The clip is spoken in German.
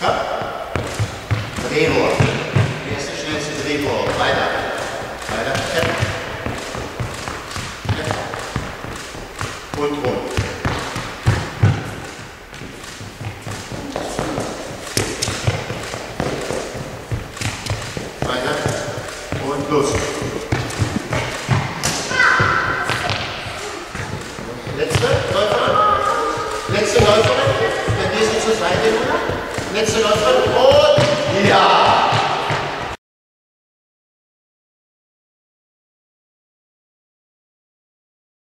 Ja? Drehrohr. Hier ist schnellste Drehrohr. Weiter. Weiter. Ketten. Ketten. Und rund. Weiter. Und los. Letzte Läuferin. Letzte Läuferin. Dann gehst du zur Seite. Letzte Läuferin. Ja.